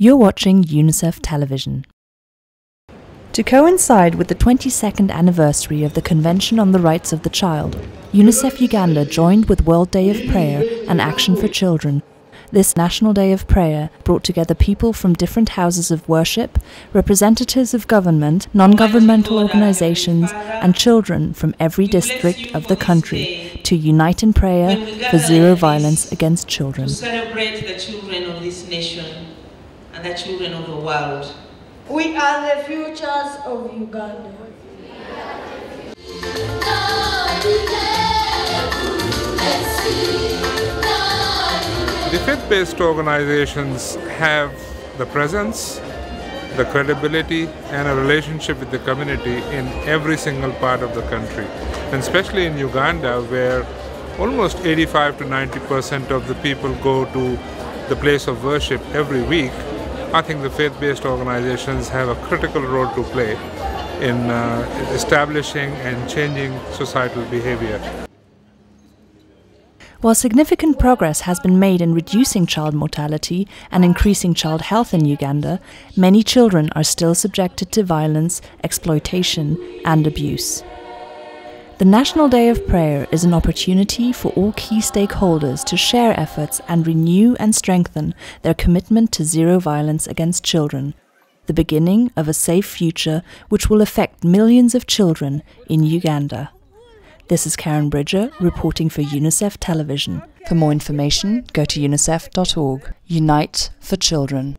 You're watching UNICEF Television. To coincide with the 22nd anniversary of the Convention on the Rights of the Child, UNICEF Uganda joined with World Day of Prayer and Action for Children. This National Day of Prayer brought together people from different houses of worship, representatives of government, non governmental organizations, and children from every district of the country to unite in prayer for zero violence against children. to celebrate the children of this nation and the children of the world. We are the futures of Uganda. The faith based organizations have the presence, the credibility, and a relationship with the community in every single part of the country. And especially in Uganda, where almost 85 to 90 percent of the people go to the place of worship every week, I think the faith based organizations have a critical role to play in uh, establishing and changing societal behavior. While significant progress has been made in reducing child mortality and increasing child health in Uganda, many children are still subjected to violence, exploitation, and abuse. The National Day of Prayer is an opportunity for all key stakeholders to share efforts and renew and strengthen their commitment to zero violence against children, the beginning of a safe future which will affect millions of children in Uganda. This is Karen Bridger reporting for UNICEF Television. For more information, go to unicef.org. Unite for Children.